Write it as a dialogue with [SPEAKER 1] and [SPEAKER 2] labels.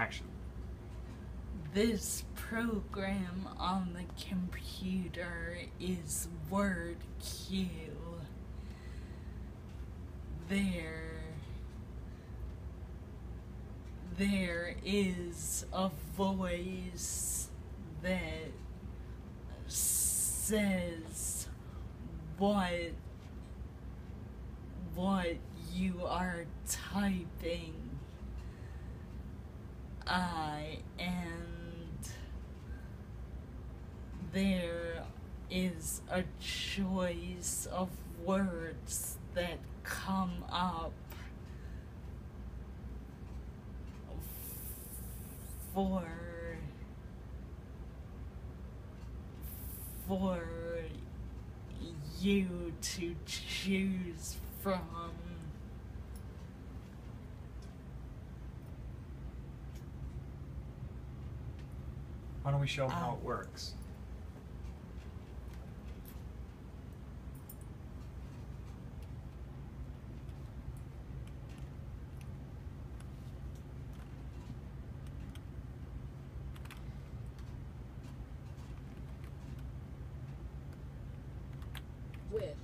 [SPEAKER 1] Action.
[SPEAKER 2] This program on the computer is WordQ. There, there is a voice that says what what you are typing. I and there is a choice of words that come up for for you to choose from.
[SPEAKER 1] Why don't we show them how um, it works? with